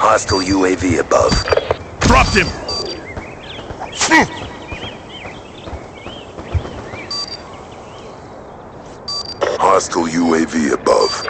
Hostile UAV above. Dropped him! Hostile UAV above.